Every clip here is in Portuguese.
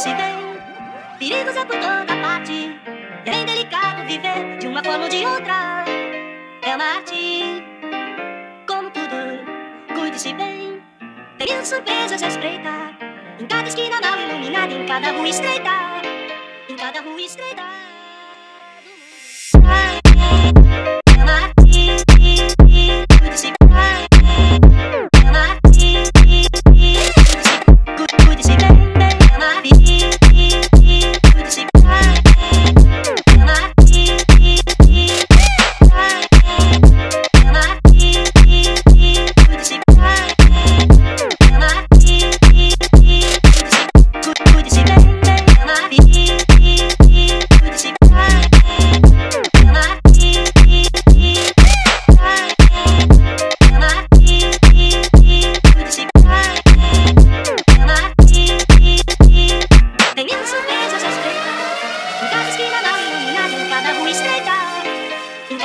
chegam, perigos é por toda parte. E é delicado viver de uma forma ou de outra. É uma arte, como tudo, cuide-se bem. Teremos surpresas a espreita. Em cada esquina mal iluminada, em cada rua estreita. Em cada rua estreita.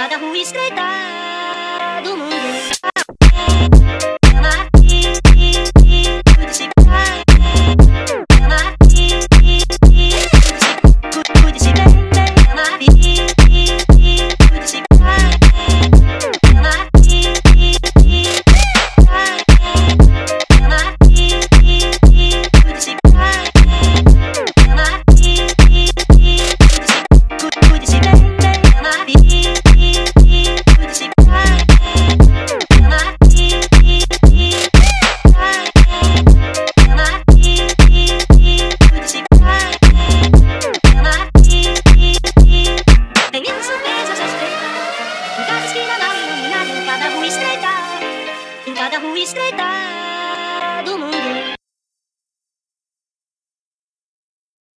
Nada ruim estreitada do mundo. cada um estreitar.